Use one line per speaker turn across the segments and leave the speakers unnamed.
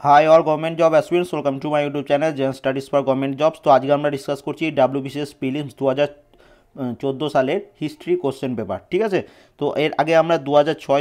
Hi all government job aspirants welcome to my YouTube channel Zen Studies for government jobs তো আজকে আমরা discuss করছি WBCS prelims দু হাজার চোদ্দ সালের হিস্ট্রি কোশ্চেন পেপার ঠিক আছে? তো এর আগে আমরা দু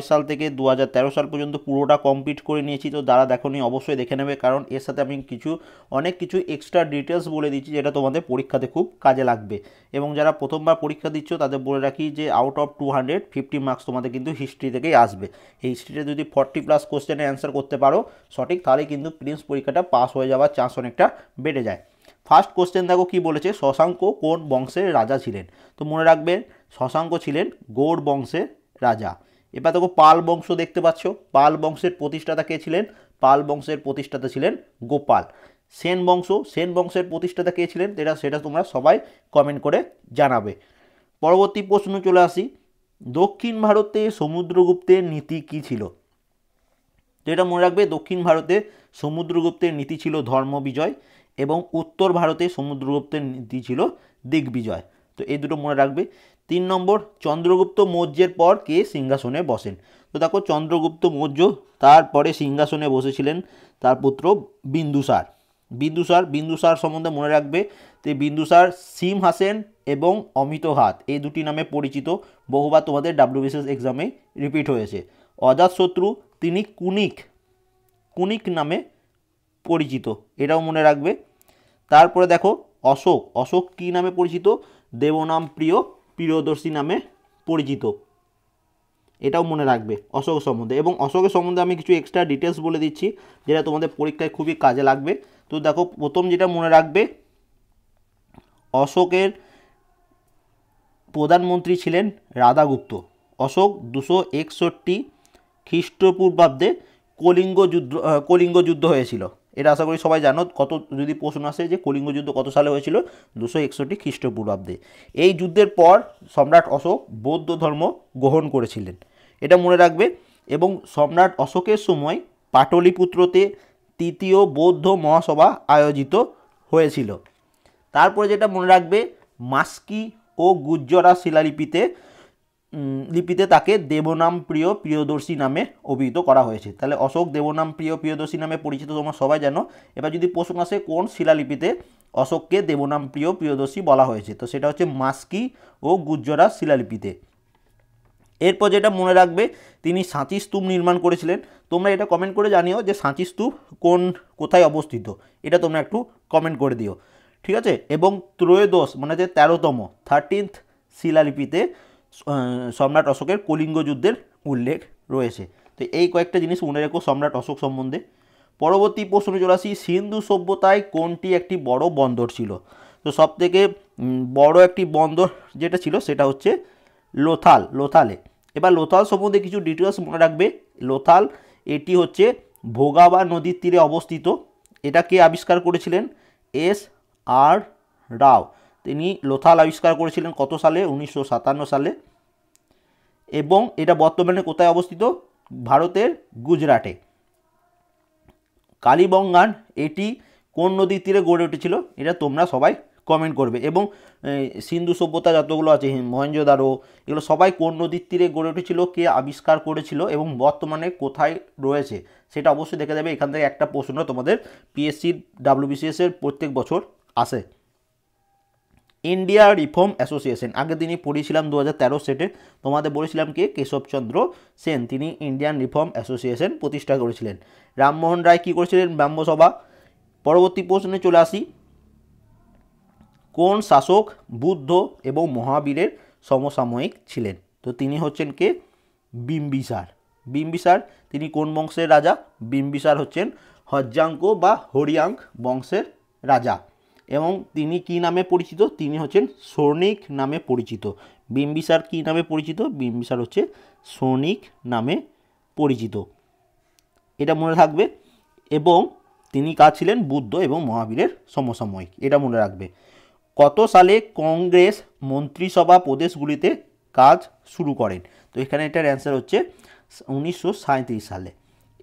সাল থেকে দু হাজার তেরো সাল পর্যন্ত পুরোটা কমপ্লিট করে নিয়েছি, তো যারা দেখোনি অবশ্যই দেখে নেবে, কারণ এর সাথে আমি কিছু, অনেক কিছু এক্সট্রা ডিটেলস বলে দিচ্ছি, যেটা তোমাদের পরীক্ষাতে খুব কাজে লাগবে। এবং যারা প্রথমবার পরীক্ষা দিচ্ছ, তাদের বলে রাখি যে out of two hundred fifty marks তোমাদের কিন্তু হিস্ট্রি থেকেই আসবে। এই হিস্ট্রিতে যদি ফর্টি প্লাস কোশ্চেনে অ্যান্সার করতে পারো, সঠিক তাহলে কিন্তু প্রিন্স পরীক্ষাটা পাস হয়ে যাওয়ার চান্স অনেকটা বেড়ে যায়। ফার্স্ট কোশ্চেন দেখো কি বলেছে, শশাঙ্ক কোন বংশের রাজা ছিলেন? তো মনে রাখবেন, শশাঙ্ক ছিলেন গৌড় বংশের রাজা। এবার দেখো পাল বংশ দেখতে পাচ্ছ। পাল বংশের প্রতিষ্ঠাতা কে ছিলেন? পাল বংশের প্রতিষ্ঠাতা ছিলেন গোপাল। সেন বংশ, সেন বংশের প্রতিষ্ঠাতা কে ছিলেন? এটা সেটা তোমরা সবাই কমেন্ট করে জানাবে। পরবর্তী প্রশ্ন চলে আসি। দক্ষিণ ভারতে সমুদ্রগুপ্তের নীতি কী ছিল? তো এটা মনে রাখবে, দক্ষিণ ভারতে সমুদ্রগুপ্তের নীতি ছিল ধর্ম বিজয়। এবং উত্তর ভারতে সমুদ্রগুপ্তের নীতি ছিল দিগ্বিজয়। তো এই দুটো মনে রাখবে। তিন নম্বর, চন্দ্রগুপ্ত মৌর্যের পর কে সিংহাসনে বসেন? তো দেখো, চন্দ্রগুপ্ত মৌর্য তারপরে সিংহাসনে বসেছিলেন তার পুত্র বিন্দুসার। বিন্দুসার বিন্দুসার সম্বন্ধে মনে রাখবে যে বিন্দুসার সিম হাসেন এবং অমিত হাত, এই দুটি নামে পরিচিত। বহুবার তোমাদের ডাব্লিউবিসিএস এক্সামে রিপিট হয়েছে। অজাতশত্রু, তিনি কুনিক। কুনিক নামে পরিচিত, এটাও মনে রাখবে। তারপরে দেখো, অশোক অশোক কী নামে পরিচিত? দেবনাম প্রিয়, প্রিয়দর্শী নামে পরিচিত। এটাও মনে রাখবে অশোক সম্বন্ধে। এবং অশোকের সম্বন্ধে আমি কিছু এক্সট্রা ডিটেলস বলে দিচ্ছি, যেটা তোমাদের পরীক্ষায় খুবই কাজে লাগবে। তো দেখো, প্রথম যেটা মনে রাখবে, অশোকের প্রধানমন্ত্রী ছিলেন রাধাগুপ্ত। অশোক দুশো একষট্টি খ্রিস্টপূর্বাব্দে কলিঙ্গ যুদ্ধ কলিঙ্গ যুদ্ধ হয়েছিল। এটা আশা করি সবাই জানো, কত যদি প্রশ্ন আসে যে কলিঙ্গ যুদ্ধ কত সালে হয়েছিল? দুশো একষট্টি খ্রিস্টপূর্বাব্দে। এই যুদ্ধের পর সম্রাট অশোক বৌদ্ধ ধর্ম গ্রহণ করেছিলেন। এটা মনে রাখবে, এবং সম্রাট অশোকের সময় পাটলিপুত্রতে তৃতীয় বৌদ্ধ মহাসভা আয়োজিত হয়েছিল। তারপরে যেটা মনে রাখবে, মাস্কি ও গুজ্জরা শিলালিপিতে লিপিতে তাকে দেবনাম প্রিয় প্রিয়দর্শী নামে অভিহিত করা হয়েছে। তাহলে অশোক দেবনাম প্রিয় প্রিয়দর্শী নামে পরিচিত তোমরা সবাই জানো। এবার যদি প্রশ্ন আসে, কোন শিলালিপিতে অশোককে দেবনাম প্রিয় প্রিয়দর্শী বলা হয়েছে? তো সেটা হচ্ছে মাস্কি ও গুজ্জরা শিলালিপিতে। এরপর যেটা মনে রাখবে, তিনি সাঁচি স্তূপ নির্মাণ করেছিলেন। তোমরা এটা কমেন্ট করে জানিও যে সাঁচি স্তূপ কোন, কোথায় অবস্থিত। এটা তোমরা একটু কমেন্ট করে দিও। ঠিক আছে? এবং ত্রয়োদশ মানে যে তেরোতম থার্টিন্থ শিলালিপিতে সম্রাট অশোকের কলিঙ্গ যুদ্ধের উল্লেখ রয়েছে। তো এই কয়েকটা জিনিস মনে রেখো, সম্রাট অশোক সম্বন্ধে। পরবর্তী প্রশ্নে চলে আসি, সিন্ধু সভ্যতায় কোনটি একটি বড় বন্দর ছিল? তো সব থেকে বড় একটি বন্দর যেটা ছিল সেটা হচ্ছে লোথাল, লোথালে। এবার লোথাল সম্বন্ধে কিছু ডিটেলস মনে রাখবে। লোথাল, এটি হচ্ছে ভোগাবা নদীর তীরে অবস্থিত। এটা কে আবিষ্কার করেছিলেন এস আর রাও। তিনি লোথাল আবিষ্কার করেছিলেন কত সালে? উনিশশো সাতান্ন সালে। এবং এটা বর্তমানে কোথায় অবস্থিত? ভারতের গুজরাটে। কালীবঙ্গান, এটি কোন নদীর তীরে গড়ে উঠেছিল? এটা তোমরা সবাই কমেন্ট করবে। এবং সিন্ধু সভ্যতা যতগুলো আছে মহেঞ্জোদারো এগুলো সবাই কোন নদীর তীরে গড়ে উঠেছিল? কে আবিষ্কার করেছিল? এবং বর্তমানে কোথায় রয়েছে? সেটা অবশ্যই দেখে যাবে। এখান থেকে একটা প্রশ্ন তোমাদের পিএসসি ডাব্লিউবিসিএস এর প্রত্যেক বছর আসে। ইন্ডিয়া রিফর্ম অ্যাসোসিয়েশন আগের দিনই পড়িয়েছিলাম দু হাজার তেরো সেটে। তোমাদের বলেছিলাম কে? কেশবচন্দ্র সেন। তিনি ইন্ডিয়ান রিফর্ম অ্যাসোসিয়েশন প্রতিষ্ঠা করেছিলেন। রামমোহন রায় কী করেছিলেন? ব্রাহ্মসভা পরবর্তী প্রশ্নে চলে আসি। কোন শাসক, বুদ্ধ এবং মহাবীরের সমসাময়িক ছিলেন? তো তিনি হচ্ছেন কে? বিম্বিসার। বিম্বিসার তিনি কোন বংশের রাজা? বিম্বিসার হচ্ছেন হজ্জাঙ্ক বা হরিয়াঙ্ক বংশের রাজা। এবং তিনি কি নামে পরিচিত? তিনি হচ্ছেন সৌনিক নামে পরিচিত। বিম্বিসার কি নামে পরিচিত? বিম্বিসার হচ্ছে সৌনিক নামে পরিচিত। এটা মনে থাকবে। এবং তিনি কাজ ছিলেন? বুদ্ধ এবং মহাবীরের সমসাময়িক। এটা মনে রাখবে। কত সালে কংগ্রেস মন্ত্রিসভা প্রদেশগুলিতে কাজ শুরু করেন? তো এখানে এটার অ্যান্সার হচ্ছে উনিশশো সাঁইত্রিশ সালে।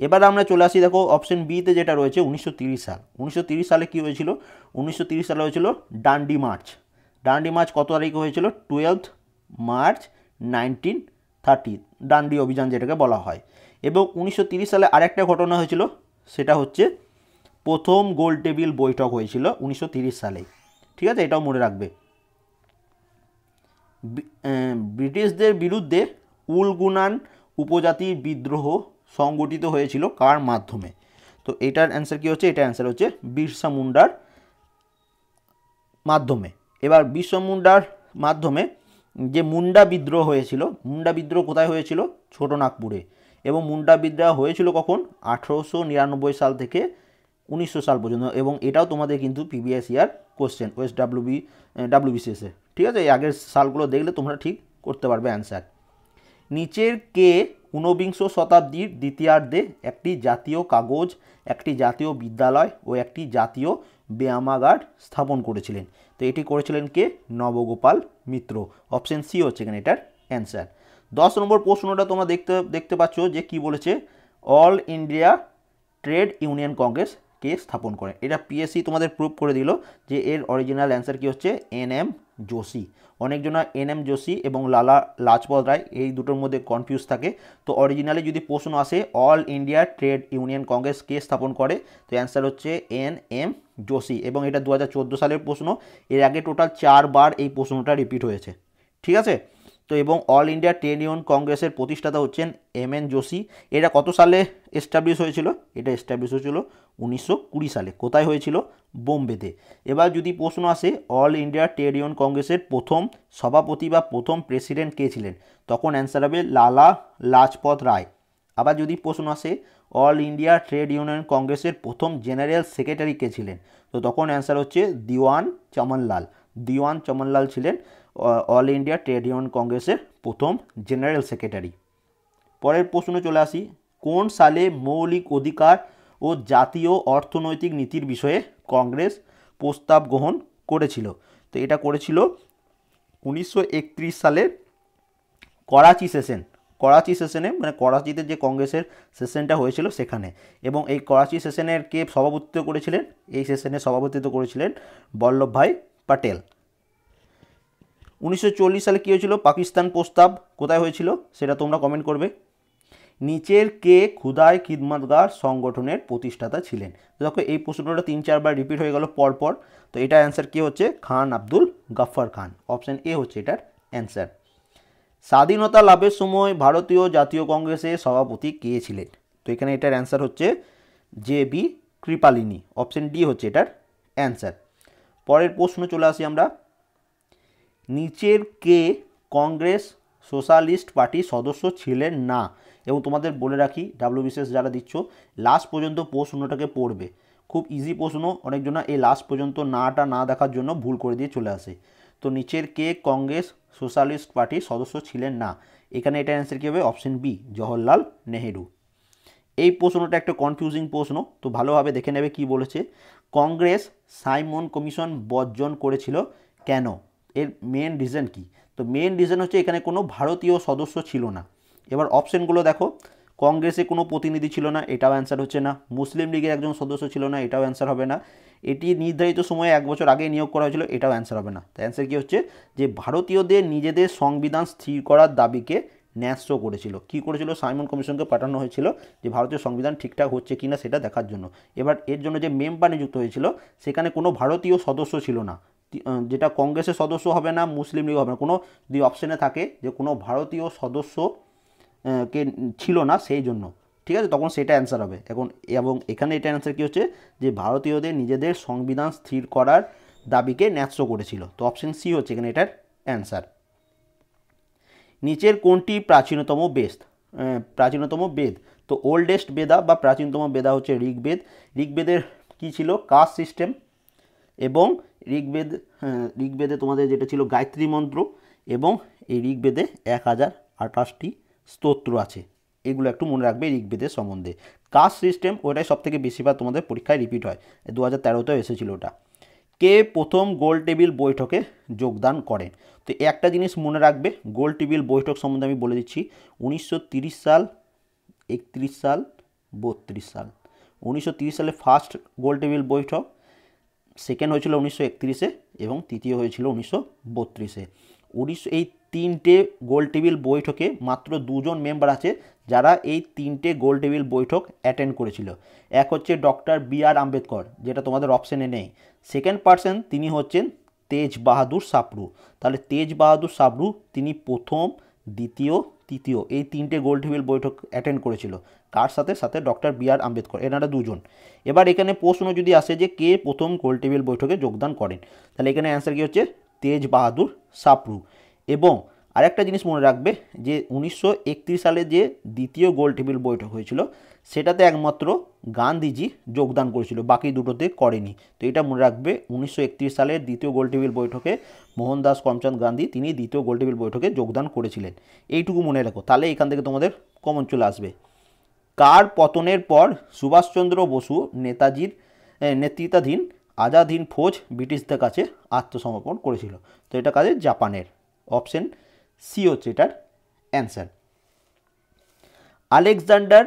এবার আমরা চলে আসি দেখো অপশন বিতে যেটা রয়েছে উনিশশো সাল। উনিশশো সালে কী হয়েছিল? উনিশশো সালে হয়েছিল ডান্ডি মার্চ। ডান্ডি মার্চ কত তারিখে হয়েছিল? Twelfth March nineteen thirty. Dandi অভিযান যেটাকে বলা হয়। এবং উনিশশো সালে আরেকটা ঘটনা হয়েছিল, সেটা হচ্ছে প্রথম গোল টেবিল বৈঠক হয়েছিল উনিশশো সালে। ঠিক আছে? এটাও মনে রাখবে। ব্রিটিশদের বিরুদ্ধে উলগুনান উপজাতির বিদ্রোহ সংগঠিত হয়েছিল কার মাধ্যমে? তো এটার অ্যান্সার কী হচ্ছে? এটা অ্যান্সার হচ্ছে বিরসা মুন্ডার মাধ্যমে। এবার বিরসা মুন্ডার মাধ্যমে যে মুন্ডা বিদ্রোহ হয়েছিল, মুন্ডা বিদ্রোহ কোথায় হয়েছিল? ছোটনাগপুরে এবং মুন্ডা বিদ্রোহ হয়েছিল কখন? আঠেরোশো নিরানব্বই সাল থেকে উনিশশো সাল পর্যন্ত। এবং এটাও তোমাদের কিন্তু PBS year question West WB ডাব্লিউবিসিএসে ঠিক আছে? এই আগের সালগুলো দেখলে তোমরা ঠিক করতে পারবে অ্যান্সার নিচের কে ঊনবিংশ শতাব্দীর দ্বিতীয়ার্ধে একটি জাতীয় কাগজ, একটি জাতীয় বিদ্যালয় ও একটি জাতীয় ব্যায়ামাগার স্থাপন করেছিলেন। তো এটি করেছিলেন কে? নবগোপাল মিত্র। অপশন সি হচ্ছে এখানে এটার অ্যান্সার। দশ নম্বর প্রশ্নটা তোমরা দেখতে দেখতে পাচ্ছ যে কি বলেছে? All India Trade Union Congress কে স্থাপন করে? এটা পিএসসি তোমাদের প্রুভ করে দিল যে এর অরিজিনাল অ্যান্সার কি হচ্ছে? এন এম যোশী অনেকজনা এন এম যোশী এবং লালা লাজপত রায়, এই দুটোর মধ্যে কনফিউজ থাকে। তো অরিজিনালি যদি প্রশ্ন আসে All India Trade Union Congress কে স্থাপন করে? তো অ্যান্সার হচ্ছে এন এম যোশী। এবং এটা দু হাজার চোদ্দ সালের প্রশ্ন। এর আগে টোটাল চারবার এই প্রশ্নটা রিপিট হয়েছে। ঠিক আছে? তো এবং অল ইন্ডিয়া ট্রেড ইউনিয়ন কংগ্রেসের প্রতিষ্ঠাতা হচ্ছেন এম এন যোশী। এটা কত সালে এস্টাবলিশ হয়েছিল? এটা এস্টাবলিশ হয়েছিল উনিশশো কুড়ি সালে। কোথায় হয়েছিল? বোম্বেতে। এবার যদি প্রশ্ন আসে, অল ইন্ডিয়া ট্রেড ইউনিয়ন কংগ্রেসের প্রথম সভাপতি বা প্রথম প্রেসিডেন্ট কে ছিলেন? তখন অ্যান্সার হবে লালা লাজপত রায়। আবার যদি প্রশ্ন আসে, অল ইন্ডিয়া ট্রেড ইউনিয়ন কংগ্রেসের প্রথম জেনারেল সেক্রেটারি কে ছিলেন? তো তখন অ্যান্সার হচ্ছে দিওয়ান চমনলাল। দিওয়ান চমনলাল ছিলেন অল ইন্ডিয়া ট্রেড ইউনিয়ন কংগ্রেসের প্রথম জেনারেল সেক্রেটারি। পরের প্রশ্নে চলে আসি, কোন সালে মৌলিক অধিকার ও জাতীয় অর্থনৈতিক নীতির বিষয়ে কংগ্রেস প্রস্তাব গ্রহণ করেছিল? তো এটা করেছিল উনিশশো সালের করাচি সেশন। করাচি সেশনে মানে করাচিতে যে কংগ্রেসের সেশনটা হয়েছিল সেখানে। এবং এই করাচি সেশনের কে সভাপতিত্ব করেছিলেন? এই সেশনে সভাপতিত্ব করেছিলেন বল্লভভাই প্যাটেল উনিশশো চল্লিশ সালে কী হয়েছিল? পাকিস্তান প্রস্তাব কোথায় হয়েছিল? সেটা তোমরা কমেন্ট করবে। নিচের কে ক্ষুদায় খিদমতগার সংগঠনের প্রতিষ্ঠাতা ছিলেন। দেখো, এই প্রশ্নটা তিন চারবার রিপিট হয়ে গেল পরপর। তো এটার অ্যান্সার কী হচ্ছে? খান আব্দুল গাফার খান। অপশান এ হচ্ছে এটার অ্যান্সার স্বাধীনতা লাভের সময় ভারতীয় জাতীয় কংগ্রেসের সভাপতি কে ছিলেন? তো এখানে এটার অ্যান্সার হচ্ছে J B Kripalani. Option D হচ্ছে এটার অ্যান্সার পরের প্রশ্ন চলে আসি আমরা। নিচের কে কংগ্রেস সোশ্যালিস্ট পার্টির সদস্য ছিলেন না। এবং তোমাদের বলে রাখি, ডাব্লিউবিসিএস যারা দিচ্ছ লাস্ট পর্যন্ত প্রশ্নটাকে পড়বে। খুব ইজি প্রশ্ন, অনেকজনা এই লাস্ট পর্যন্ত নাটা না দেখার জন্য ভুল করে দিয়ে চলে আসে। তো নিচের কে কংগ্রেস সোশ্যালিস্ট পার্টির সদস্য ছিলেন না। এখানে এটা অ্যান্সার কী হবে? Option B Jawaharlal Nehru. এই প্রশ্নটা একটা কনফিউজিং প্রশ্ন, তো ভালোভাবে দেখে নেবে কি বলেছে। কংগ্রেস সাইমন কমিশন বর্জন করেছিল কেন? এর মেন রিজন কি? তো মেন রিজন হচ্ছে এখানে কোনো ভারতীয় সদস্য ছিল না। এবার অপশানগুলো দেখো। কংগ্রেসে কোনো প্রতিনিধি ছিল না, এটাও অ্যান্সার হচ্ছে না। মুসলিম লীগের একজন সদস্য ছিল না, এটাও অ্যান্সার হবে না। এটি নির্ধারিত সময়ে এক বছর আগে নিয়োগ করা হয়েছিল, এটাও অ্যান্সার হবে না। তো অ্যান্সার কী হচ্ছে? যে ভারতীয়দের নিজেদের সংবিধান স্থির করার দাবিকে ন্যাস্য করেছিল। কি করেছিল? সাইমন কমিশনকে পাঠানো হয়েছিল যে ভারতীয় সংবিধান ঠিকঠাক হচ্ছে কি না সেটা দেখার জন্য। এবার এর জন্য যে মেম্বার নিযুক্ত হয়েছিল, সেখানে কোনো ভারতীয় সদস্য ছিল না। যেটা কংগ্রেসের সদস্য হবে না, মুসলিম লীগ হবে না, কোনো যদি অপশানে থাকে যে কোনো ভারতীয় সদস্য কে ছিল না সেই জন্য, ঠিক আছে? তখন সেটা অ্যান্সার হবে। এখন এবং এখানে এটা অ্যান্সার কী হচ্ছে? যে ভারতীয়দের নিজেদের সংবিধান স্থির করার দাবিকে ন্যাস্য করেছিল। তো অপশন সি হচ্ছে এখানে এটার অ্যান্সার নিচের কোনটি প্রাচীনতম বেদ? প্রাচীনতম বেদ। তো ওল্ডেস্ট বেদা বা প্রাচীনতম বেদা হচ্ছে ঋগ্বেদ। ঋগ্বেদের কী ছিল? কাস্ট সিস্টেম এবং ঋগ্বেদ ঋগ্বেদে তোমাদের যেটা ছিল গায়ত্রী মন্ত্র এবং এই ঋগ্বেদে এক হাজার আঠাশটি স্তোত্র আছে। এগুলো একটু মনে রাখবে ঋগ্বেদের সম্বন্ধে। কাস্ট সিস্টেম ওটাই সব থেকে বেশিরভাগ তোমাদের পরীক্ষায় রিপিট হয়। দু হাজার তেরোতেও এসেছিল ওটা। কে প্রথম গোল টেবিল বৈঠকে যোগদান করেন? তো একটা জিনিস মনে রাখবে, গোল টেবিল বৈঠক সম্বন্ধে আমি বলে দিচ্ছি, উনিশশো সাল, একত্রিশ সাল, বত্রিশ সাল। উনিশশো সালে ফার্স্ট গোল টেবিল বৈঠক সেকেন্ড হয়েছিল উনিশশো একত্রিশে এবং তৃতীয় হয়েছিল উনিশশো বত্রিশে। উনিশশো এই তিনটে গোল টেবিল বৈঠকে মাত্র দুজন মেম্বার আছে যারা এই তিনটে গোল টেবিল বৈঠক অ্যাটেন্ড করেছিল। এক হচ্ছে ডক্টর বি আর আম্বেদকর, যেটা তোমাদের অপশানে নেই। সেকেন্ড পার্সন তিনি হচ্ছেন তেজ বাহাদুর সাপরু তাহলে তেজ বাহাদুর সাপরু তিনি প্রথম, দ্বিতীয় তৃতীয়। এই তিনটে গোল টেবিল বৈঠক অ্যাটেন্ড করেছিল। কার সাথে? সাথে ডক্টর বি আর আম্বেদকর। এনারা দুজন। এবার এখানে প্রশ্ন যদি আসে যে কে প্রথম গোল টেবিল বৈঠকে যোগদান করেন? তাহলে এখানে অ্যান্সার কী হচ্ছে? তেজ বাহাদুর সাপরু। এবং আরেকটা জিনিস মনে রাখবে যে উনিশশো একত্রিশ সালে যে দ্বিতীয় গোল টেবিল বৈঠক হয়েছিল, সেটাতে একমাত্র গান্ধীজি যোগদান করেছিল, বাকি দুটোতে করেনি। তো এটা মনে রাখবে, উনিশশো সালের দ্বিতীয় গোল টেবিল বৈঠকে মোহনদাস করমচাঁদ গান্ধী, তিনি দ্বিতীয় গোল টেবিল বৈঠকে যোগদান করেছিলেন। এইটুকু মনে রাখো, তাহলে এখান থেকে তোমাদের কমন চলে আসবে। কার পতনের পর সুভাষচন্দ্র বসু নেতাজির নেতৃত্বাধীন আজাদহীন ফৌজ ব্রিটিশদের কাছে আত্মসমর্পণ করেছিল। তো এটা কাজে জাপানের। অপশন সি হচ্ছে এটার অ্যান্সার। আলেকজান্ডার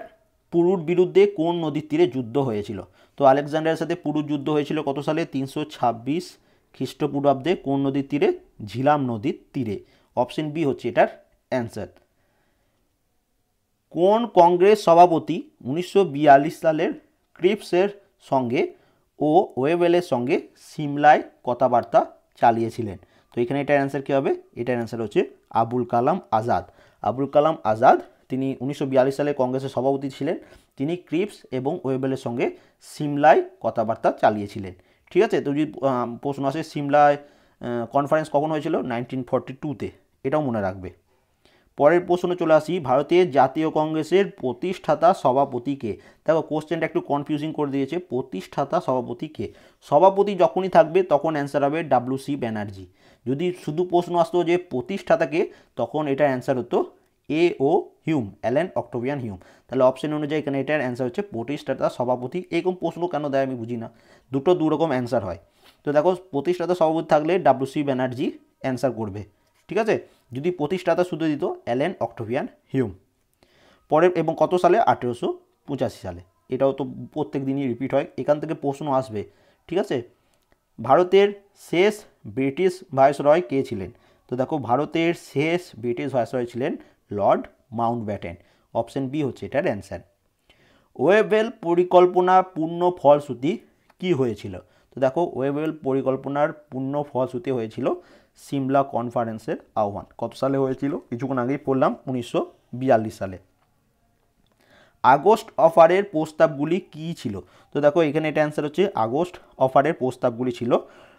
পুরুর বিরুদ্ধে কোন নদীর তীরে যুদ্ধ হয়েছিল? তো আলেকজান্ডারের সাথে পুরুর যুদ্ধ হয়েছিল কত সালে? তিনশো ছাব্বিশ খ্রিস্টপূর্বাব্দে কোন নদীর তীরে? ঝিলাম নদীর তীরে। অপশন বি হচ্ছে এটার অ্যান্সার। কোন কংগ্রেস সভাপতি উনিশশো বিয়াল্লিশ সালের ক্রিপসের সঙ্গে ও ওয়েবেলের সঙ্গে সিমলায় কথাবার্তা চালিয়েছিলেন? তো এখানে এটার অ্যান্সার কী হবে? এটার অ্যান্সার হচ্ছে আবুল কালাম আজাদ। আবুল কালাম আজাদ, তিনি উনিশশো বিয়াল্লিশ সালে কংগ্রেসের সভাপতি ছিলেন। তিনি ক্রিপস এবং ওয়েবেলের সঙ্গে সিমলায় কথাবার্তা চালিয়েছিলেন। ঠিক আছে? তো যদি প্রশ্ন আসে, সিমলায় কনফারেন্স কখন হয়েছিল? নাইনটিন ফর্টি টুতে এটাও মনে রাখবে। পরের প্রশ্ন চলে আসি, ভারতের জাতীয় কংগ্রেসের প্রতিষ্ঠাতা সভাপতিকে। দেখো কোশ্চেনটা একটু কনফিউজিং করে দিয়েছে। প্রতিষ্ঠাতা সভাপতিকে। সভাপতি যখনই থাকবে, তখন অ্যান্সার হবে ডাব্লিউ সি ব্যানার্জি যদি শুধু প্রশ্ন আসতো যে প্রতিষ্ঠাতাকে, তখন এটার অ্যান্সার হতো A O Hume Allan Octavian Hume তাহলে অপশন অনুযায়ী এখানে এটার অ্যান্সার হচ্ছে প্রতিষ্ঠাতা, সভাপতি। এরকম প্রশ্ন কেন দেয় আমি বুঝি না। দুটো দু রকম অ্যান্সার হয়। তো দেখো, প্রতিষ্ঠাতা, সভাপতি থাকলে ডাব্লিউ সি ব্যানার্জি অ্যান্সার করবে। ঠিক আছে? যদি প্রতিষ্ঠাতা শুধু দিত অ্যালেন অক্টোভিয়ান হিউম পরে এবং কত সালে? আঠেরোশো পঁচাশি সালে। এটাও তো প্রত্যেক দিনই রিপিট হয়। এখান থেকে প্রশ্ন আসবে। ঠিক আছে? ভারতের শেষ ব্রিটিশ ভাইসরয় কে ছিলেন? তো দেখো, ভারতের শেষ ব্রিটিশ ভাইসরয় ছিলেন Lord Mount Batten option B হচ্ছে এটার অ্যান্সার। ওয়েবেল পরিকল্পনা পূর্ণ ফলশ্রুতি কি হয়েছিল? তো দেখো ওয়েবেল পরিকল্পনার পূর্ণ ফলশ্রুতি হয়েছিল সিমলা কনফারেন্সের আহ্বান। কত সালে হয়েছিল? কিছুক্ষণ আগেই পড়লাম, উনিশশো বিয়াল্লিশ সালে। আগস্ট অফারের প্রস্তাবগুলি কী ছিল? তো দেখো, এখানে এটা অ্যান্সার হচ্ছে, আগস্ট অফারের প্রস্তাবগুলি ছিল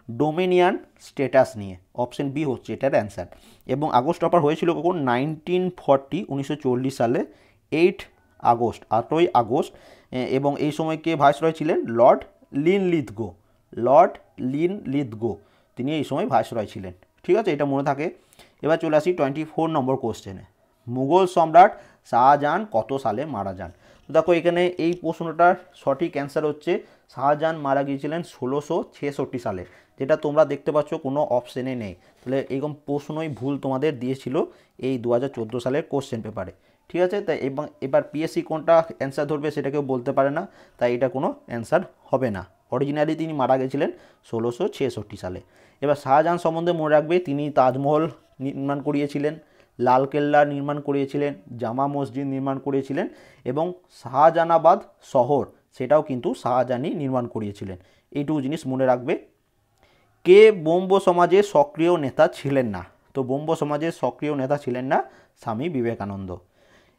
ডোমিনিয়ান স্টেটাস নিয়ে, অপশন বি হচ্ছে এটার অ্যান্সার। এবং আগস্ট অফার হয়েছিল কখন? নাইনটিন ফর্টি, উনিশশো চল্লিশ সালে, এইট আগস্ট, আটই আগস্ট। এবং এই সময় কে ভাইসরয় ছিলেন? Lord Linlithgow Lord Linlithgow তিনি এই সময় ভাইসরয় ছিলেন। ঠিক আছে, এটা মনে থাকে। এবার চলে আসি টোয়েন্টি ফোর নম্বর কোশ্চেনে। মুঘল সম্রাট শাহজাহান কত সালে মারা যান? দেখো, এখানে এই প্রশ্নটার সঠিক অ্যান্সার হচ্ছে শাহজাহান মারা গিয়েছিলেন ষোলোশো ছেষট্টি সালে, যেটা তোমরা দেখতে পাচ্ছ কোনো অপশানে নেই। তাহলে এরকম প্রশ্নই ভুল তোমাদের দিয়েছিল এই দু হাজার চোদ্দ সালের কোশ্চেন পেপারে ঠিক আছে? তাই এবং এবার পিএসসি কোনটা অ্যান্সার ধরবে সেটা কেউ বলতে পারে না, তাই এটা কোনো অ্যান্সার হবে না। অরিজিনালি তিনি মারা গেছিলেন ষোলোশো ছেষট্টি সালে। এবার শাহজাহান সম্বন্ধে মনে রাখবে, তিনি তাজমহল নির্মাণ করিয়েছিলেন লালকেল্লা নির্মাণ করিয়েছিলেন, জামা মসজিদ নির্মাণ করিয়েছিলেন এবং শাহজাহানাবাদ শহর সেটাও কিন্তু শাহজাহানই নির্মাণ করিয়েছিলেন। এইটুকু জিনিস মনে রাখবে। কে বোম্ব সমাজে সক্রিয় নেতা ছিলেন না? তো বোম্ব সমাজের সক্রিয় নেতা ছিলেন না স্বামী বিবেকানন্দ।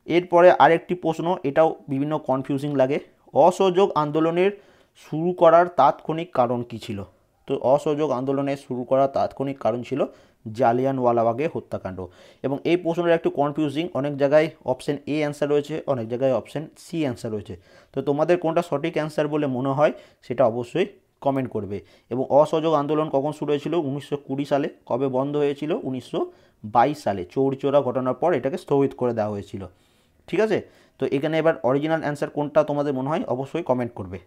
এরপরে আরেকটি প্রশ্ন, এটাও বিভিন্ন কনফিউজিং লাগে। অসহযোগ আন্দোলনের শুরু করার তাৎক্ষণিক কারণ কী ছিল? তো অসহযোগ আন্দোলনের শুরু করার তাৎক্ষণিক কারণ ছিল জালিয়ানওয়ালাবাগের হত্যাকাণ্ড। এবং এই প্রশ্নটা একটু কনফিউজিং অনেক জায়গায় অপশান এ অ্যান্সার রয়েছে, অনেক জায়গায় অপশান সি অ্যান্সার রয়েছে। তো তোমাদের কোনটা সঠিক অ্যান্সার বলে মনে হয়, সেটা অবশ্যই কমেন্ট করবে। এবং অসহযোগ আন্দোলন কখন শুরু হয়েছিল? উনিশশো কুড়ি সালে। কবে বন্ধ হয়েছিল? উনিশশো বাইশ সালে। চৌরিচোরা ঘটনার পর এটাকে স্থগিত করে দেওয়া হয়েছিল। ঠিক আছে? তো এখানে এবার অরিজিনাল অ্যান্সার কোনটা তোমাদের মনে হয়? অবশ্যই কমেন্ট করবে।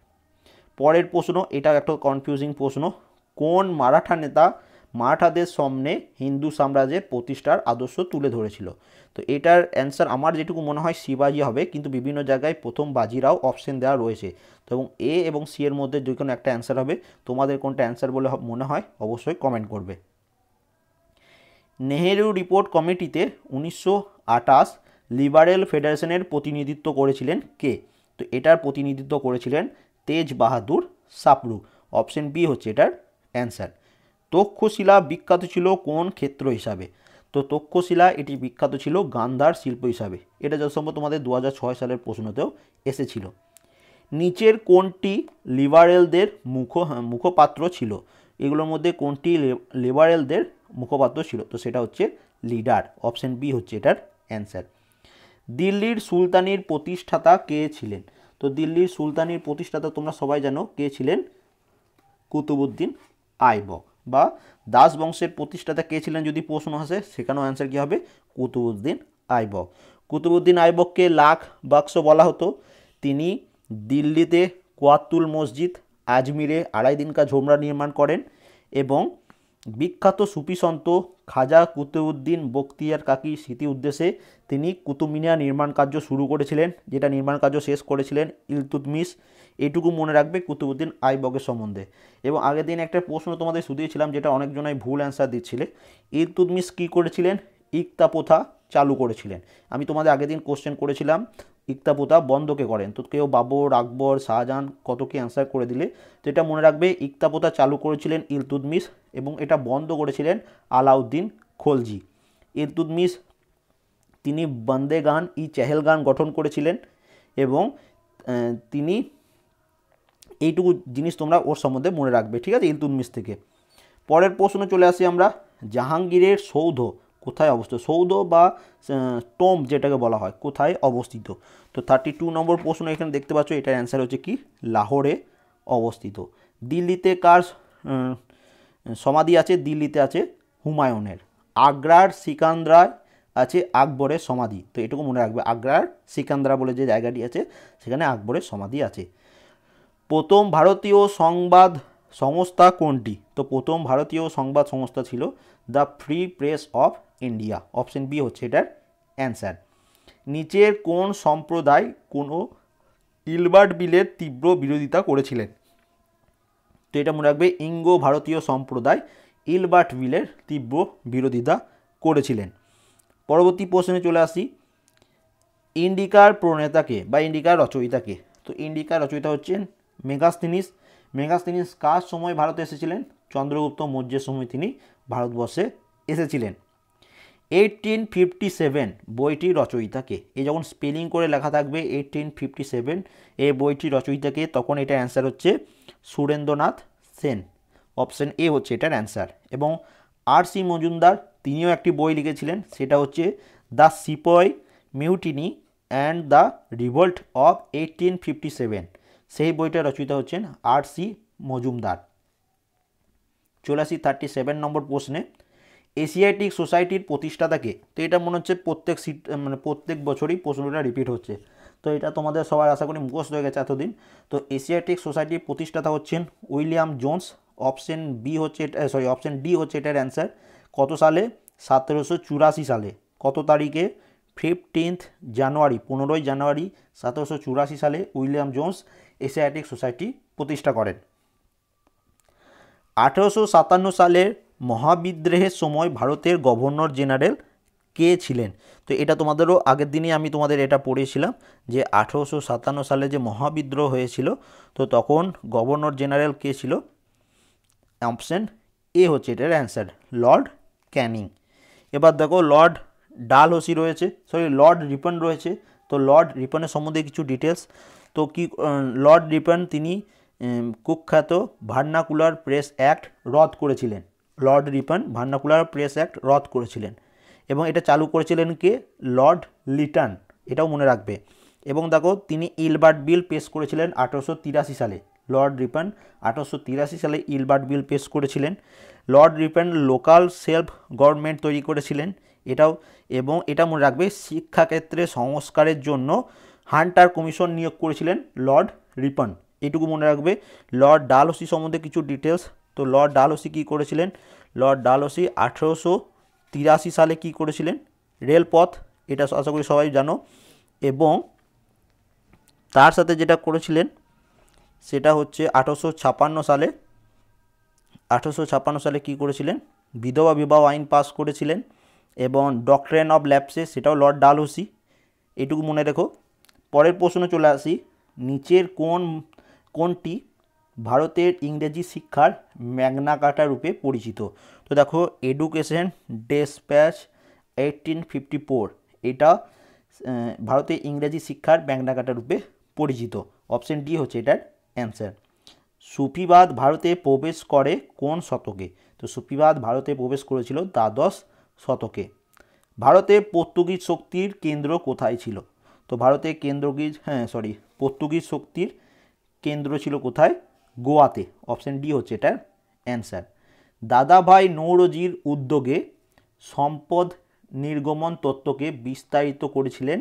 পরের প্রশ্ন এটা একটা কনফিউজিং প্রশ্ন। কোন মারাঠা নেতা মারাঠাদের সামনে হিন্দু সাম্রাজ্যের প্রতিষ্ঠার আদর্শ তুলে ধরেছিল। তো এটার অ্যান্সার আমার যেটুকু মনে হয় শিবাজি হবে, কিন্তু বিভিন্ন জায়গায় প্রথম বাজিরাও অপশন দেওয়া রয়েছে। তো এবং এ এবং সি এর মধ্যে যে কোনো একটা অ্যান্সার হবে। তোমাদের কোনটা অ্যান্সার বলে মনে হয় অবশ্যই কমেন্ট করবে। নেহেরু রিপোর্ট কমিটিতে উনিশশো আঠাশ লিবারেল ফেডারেশনের প্রতিনিধিত্ব করেছিলেন কে? তো এটার প্রতিনিধিত্ব করেছিলেন তেজ বাহাদুর সাপরু অপশন বি হচ্ছে এটার অ্যান্সার তক্ষশিলা বিখ্যাত ছিল কোন ক্ষেত্র হিসাবে? তো তক্ষশিলা এটি বিখ্যাত ছিল গান্ধার শিল্প হিসাবে। এটা যথাসম্ভব তোমাদের দু সালের প্রশ্নতেও এসেছিল। নিচের কোনটি লিবারেলদের মুখ মুখপাত্র ছিল? এগুলোর মধ্যে কোনটি লিবারেলদের মুখপাত্র ছিল? তো সেটা হচ্ছে লিডার, অপশন বি হচ্ছে এটার অ্যান্সার। দিল্লির সুলতানির প্রতিষ্ঠাতা কে ছিলেন? তো দিল্লির সুলতানির প্রতিষ্ঠাতা তোমরা সবাই জানো কে ছিলেন? কুতুবুদ্দিন আইবক। বা দাস বংশের প্রতিষ্ঠাতা কে ছিলেন যদি প্রশ্ন আসে, সেখানেও অ্যান্সার কী হবে? কুতুবুদ্দিন আইবক। কুতুবুদ্দিন আইবককে লাখ বাক্স বলা হতো। তিনি দিল্লিতে কোয়াতুল মসজিদ, আজমিরে আড়াই দিনকা ঝোমরা নির্মাণ করেন এবং বিখ্যাত সুফি সন্ত খাজা কুতুবুদ্দিন বক্তিয়ার কাকি স্মৃতি উদ্দেশ্যে তিনি কুতুব মিনার নির্মাণ কার্য শুরু করেছিলেন, যেটা নির্মাণ কার্য শেষ করেছিলেন ইলতুতমিস এইটুকু মনে রাখবে কুতুবুদ্দিন আইবকের সম্বন্ধে। এবং আগের দিন একটা প্রশ্ন তোমাদের শুধিয়েছিলাম, যেটা অনেকজনাই ভুল অ্যান্সার দিচ্ছিলে। ইলতুদমিস কী করেছিলেন? ইকতা প্রথা চালু করেছিলেন। আমি তোমাদের আগের দিন কোশ্চেন করেছিলাম ইকতা প্রথা বন্ধকে করেন। তো কেউ বাবর আকবর শাহজাহান কত কি অ্যান্সার করে দিলে? তো এটা মনে রাখবে ইকতা প্রথা চালু করেছিলেন ইলতুদমিস এবং এটা বন্ধ করেছিলেন আলাউদ্দিন খলজি। ইলতুদমিস তিনি বন্দে গান ই চেহেল গান গঠন করেছিলেন এবং তিনি এইটুকু জিনিস তোমরা ওর সম্বন্ধে মনে রাখবে, ঠিক আছে ইলতুদমিস থেকে। পরের প্রশ্ন চলে আসি আমরা, জাহাঙ্গীরের সৌধ কোথায় অবস্থিত? সৌধ বা টোম যেটাকে বলা হয়, কোথায় অবস্থিত? তো থার্টি টু নম্বর প্রশ্ন এখানে দেখতে পাচ্ছ, এটার অ্যান্সার হচ্ছে কি? লাহোরে অবস্থিত। দিল্লিতে কার সমাধি আছে? দিল্লিতে আছে হুমায়ুনের। আগ্রার সিকান্দ্রায় আছে আকবরের সমাধি। তো এটুকু মনে রাখবে, আগ্রার সিকান্দ্রা বলে যে জায়গাটি আছে, সেখানে আকবরের সমাধি আছে। প্রথম ভারতীয় সংবাদ সংস্থা কোনটি? তো প্রথম ভারতীয় সংবাদ সংস্থা ছিল the free press of India. Option B হচ্ছে এটার অ্যান্সার। নিচের কোন সম্প্রদায় কোনো ইলবার্ট বিলের তীব্র বিরোধিতা করেছিলেন? তো এটা মনে রাখবে, ইঙ্গো ভারতীয় সম্প্রদায় ইলবার্ট বিলের তীব্র বিরোধিতা করেছিলেন। পরবর্তী প্রশ্নে চলে আসি। ইন্ডিকার প্রণেতাকে বা ইন্ডিকার রচয়িতাকে। তো ইন্ডিকার রচয়িতা হচ্ছেন মেগাস্তিনিস মেগাস্তিনিস কার সময় ভারতে এসেছিলেন? চন্দ্রগুপ্ত মৌর্যের সময় তিনি ভারতবর্ষে এসেছিলেন। এইটিন ফিফটি সেভেন বইটি রচয়িতাকে। এই যখন স্পেলিং করে লেখা থাকবে এইটিন ফিফটি সেভেন এই বইটি রচয়িতাকে, তখন এটার অ্যান্সার হচ্ছে সুরেন্দ্রনাথ সেন। অপশন এ হচ্ছে এটার অ্যান্সার এবং আর সি মজুমদার, তিনিও একটি বই লিখেছিলেন, সেটা হচ্ছে the Sepoy, Mutiny and the Revolt of eighteen fifty seven সেই বইটার রচয়িতা হচ্ছেন আর সি মজুমদার। আসি থার্টি সেভেন নম্বর প্রশ্নে। এশিয়াটিক সোসাইটির প্রতিষ্ঠাতাকে, তো এটা মনে হচ্ছে প্রত্যেক সিট মানে প্রত্যেক বছরই প্রশ্নটা রিপিট হচ্ছে। তো এটা তোমাদের সবার আশা করি মুখস্থ হয়ে গেছে এতদিন। তো এশিয়াটিক সোসাইটির প্রতিষ্ঠাতা হচ্ছেন উইলিয়াম জোন্স। অপশন বি হচ্ছে সরি অপশন ডি হচ্ছে এটার অ্যান্সার কত সালে? সতেরোশো চুরাশি সালে। কত তারিখে? ফিফটিন্থ জানুয়ারি পনেরোই জানুয়ারি সতেরোশো চুরাশি সালে উইলিয়াম জোন্স এশিয়াটিক সোসাইটি প্রতিষ্ঠা করেন। আঠেরোশো সাতান্ন সালের মহাবিদ্রোহের সময় ভারতের গভর্নর জেনারেল কে ছিলেন? তো এটা তোমাদেরও আগের দিনই আমি তোমাদের এটা পড়িয়েছিলাম যে আঠেরোশো সাতান্ন সালে যে মহাবিদ্রোহ হয়েছিল, তো তখন গভর্নর জেনারেল কে ছিল? অপশন এ হচ্ছে এটার অ্যান্সার, লর্ড ক্যানিং। এবার দেখো, লর্ড ডালহসি রয়েছে, সরি, লর্ড রিপন রয়েছে। তো লর্ড রিপনের সম্বন্ধে কিছু ডিটেলস তো কি লর্ড রিপন তিনি কুখ্যাত ভার্নাকুলার প্রেস অ্যাক্ট রদ করেছিলেন। Lord Ripon vernacular press act রদ করেছিলেন। এবং এটা চালু করেছিলেন কে? লর্ড লিটন, এটাও মনে রাখবে। এবং দেখো, তিনি ইলবার্ট বিল পেশ করেছিলেন আঠারোশো তিরাশি সালে। লর্ড রিপন আঠারোশো তিরাশি সালে ইলবার্ট বিল পেশ করেছিলেন। Lord Ripon local self government তৈরি করেছিলেন, এটাও, এবং এটা মনে রাখবে শিক্ষাক্ষেত্রে সংস্কারের জন্য হান্টার কমিশন নিয়োগ করেছিলেন লর্ড রিপন। এটুকু মনে রাখবে, লর্ড ডালহসি সম্বন্ধে কিছু ডিটেলস তো লর্ড ডালহসি কী করেছিলেন? লর্ড ডালহসি আঠেরোশো তিরাশি সালে কি করেছিলেন? রেলপথ, এটা আশা করি সবাই জানো। এবং তার সাথে যেটা করেছিলেন, সেটা হচ্ছে আঠেরোশো ছাপান্ন সালে, আঠেরোশো ছাপান্ন সালে কি করেছিলেন? বিধবা বিবাহ আইন পাস করেছিলেন এবং ডক্টরেন অফ ল্যাপসে, সেটাও লর্ড ডালহৌসি। এটুকু মনে রেখো। পরের প্রশ্ন চলে আসি। নিচের কোন, কোনটি ভারতের ইংরেজি শিক্ষার ম্যাগনা কাটা রূপে পরিচিত? তো দেখো education despatch eighteen fifty four এটা ভারতের ইংরেজি শিক্ষার ম্যাগনা কাটা রূপে পরিচিত। অপশন ডি হচ্ছে এটার অ্যান্সার সুফিবাদ ভারতে প্রবেশ করে কোন শতকে? তো সুফিবাদ ভারতে প্রবেশ করেছিল দ্বাদশ শতকে। ভারতে পর্তুগিজ শক্তির কেন্দ্র কোথায় ছিল? তো ভারতে কেন্দ্রগিজ হ্যাঁ সরি পর্তুগিজ শক্তির কেন্দ্র ছিল কোথায়? গোয়াতে। অপশান ডি হচ্ছে এটার অ্যান্সার দাদাভাই নৌরজির উদ্যোগে সম্পদ নির্গমন তত্ত্বকে বিস্তারিত করেছিলেন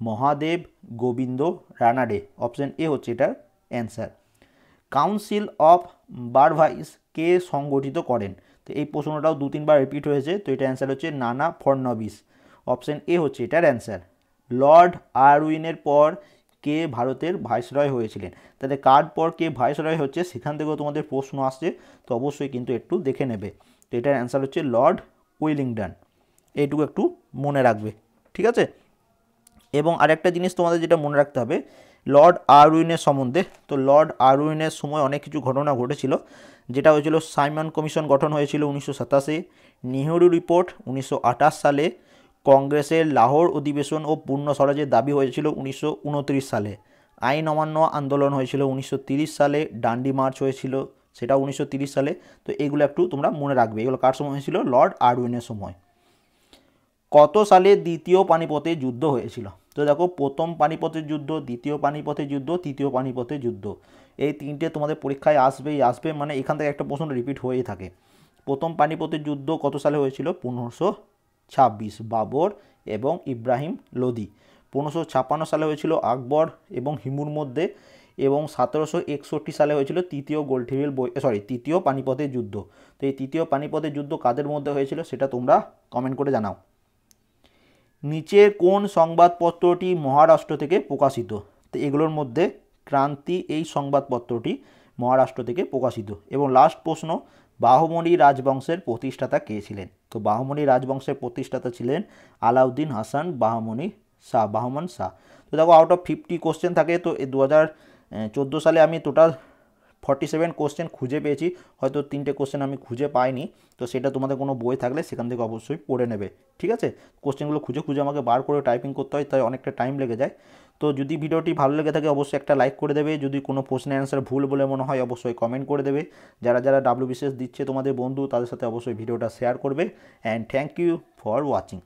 মহাদেব গোবিন্দ রানাডে। অপশন এ হচ্ছে এটার অ্যান্সার কাউন্সিল অফ বারভাইস কে সংগঠিত করেন? তো এই প্রশ্নটাও দু তিনবার রিপিট হয়েছে, তো এটা অ্যান্সার হচ্ছে নানা ফডনবিস অপশন এ হচ্ছে এটার অ্যান্সার লর্ড আরউইনের পর কে ভারতের ভাইসরয় হয়েছিলেন? তাহলে কার পর কে ভাইসরয় হচ্ছে? সেখান থেকেও তোমাদের প্রশ্ন আসছে, তো অবশ্যই কিন্তু একটু দেখে নেবে। তো এটার অ্যান্সার হচ্ছে লর্ড উইলিংডন। এইটুকু একটু মনে রাখবে, ঠিক আছে? এবং আরেকটা জিনিস তোমাদের যেটা মনে রাখতে হবে, লর্ড আরউইনের সম্বন্ধে। তো লর্ড আরউইনের সময় অনেক কিছু ঘটনা ঘটেছিল, যেটা হয়েছিল সাইমন কমিশন গঠন হয়েছিল উনিশশো সাতাশে, নেহরু রিপোর্ট উনিশশো আঠাশ সালে কংগ্রেসের লাহোর অধিবেশন ও পূর্ণ স্বরাজের দাবি হয়েছিল উনিশশো উনত্রিশ সালে। আইন অমান্য আন্দোলন হয়েছিল উনিশশো সালে, ডান্ডি মার্চ হয়েছিল সেটা উনিশশো সালে। তো এগুলো একটু তোমরা মনে রাখবে, এগুলো কার সময় হয়েছিল? লর্ড আরউইনের সময়। কত সালে দ্বিতীয় পানিপথে যুদ্ধ হয়েছিল? তো দেখো, প্রথম পানিপথের যুদ্ধ, দ্বিতীয় পানিপথের যুদ্ধ, তৃতীয় পানিপথের যুদ্ধ। এই তিনটে তোমাদের পরীক্ষায় আসবেই, আসবে মানে এখান থেকে একটা প্রশ্ন রিপিট হয়েই থাকে। প্রথম পানিপথের যুদ্ধ কত সালে হয়েছিল? পনেরোশো ছাব্বিশ বাবর এবং ইব্রাহিম লোদি। পনেরোশো ছাপ্পান্ন সালে হয়েছিল আকবর এবং হিমুর মধ্যে এবং সতেরোশো একষট্টি সালে হয়েছিল তৃতীয় গোলটেবিল বই সরি তৃতীয় পানিপথের যুদ্ধ। তো এই তৃতীয় পানিপথের যুদ্ধ কাদের মধ্যে হয়েছিল সেটা তোমরা কমেন্ট করে জানাও। নিচের কোন সংবাদপত্রটি মহারাষ্ট্র থেকে প্রকাশিত? তো এগুলোর মধ্যে ক্রান্তি এই সংবাদপত্রটি মহারাষ্ট্র থেকে প্রকাশিত। এবং লাস্ট প্রশ্ন বাহমনি রাজবংশের প্রতিষ্ঠাতা কে ছিলেন? তো বাহমনি রাজবংশের প্রতিষ্ঠাতা ছিলেন আলাউদ্দিন হাসান বাহমনি শাহ, বাহমন শাহ। তো দেখো আউট অফ ফিফটি কোশ্চেন থাকে, তো দু হাজার সালে আমি টোটাল ফর্টি সেভেন কোশ্চেন খুঁজে পেয়েছি। হয়তো তিনটে কোশ্চেন আমি খুঁজে পাইনি। তো সেটা তোমাদের কোনো বই থাকলে সেখান থেকে অবশ্যই পড়ে নেবে। ঠিক আছে? কোশ্চেনগুলো খুঁজে খুঁজে আমাকে বার করে টাইপিং করতে হয়, তাই অনেকটা টাইম লেগে যায়। তো যদি ভিডিওটি ভালো লেগে থাকে, অবশ্যই একটা লাইক করে দেবে। যদি কোনো প্রশ্নের অ্যান্সার ভুল বলে মনে হয়, অবশ্যই কমেন্ট করে দেবে। যারা যারা ডাব্লিউ বিশেষ দিচ্ছে তোমাদের বন্ধু, তাদের সাথে অবশ্যই ভিডিওটা শেয়ার করবে। And thank you for watching